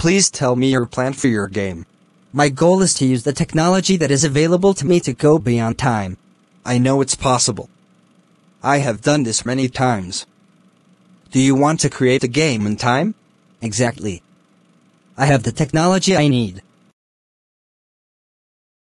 Please tell me your plan for your game. My goal is to use the technology that is available to me to go beyond time. I know it's possible. I have done this many times. Do you want to create a game in time? Exactly. I have the technology I need.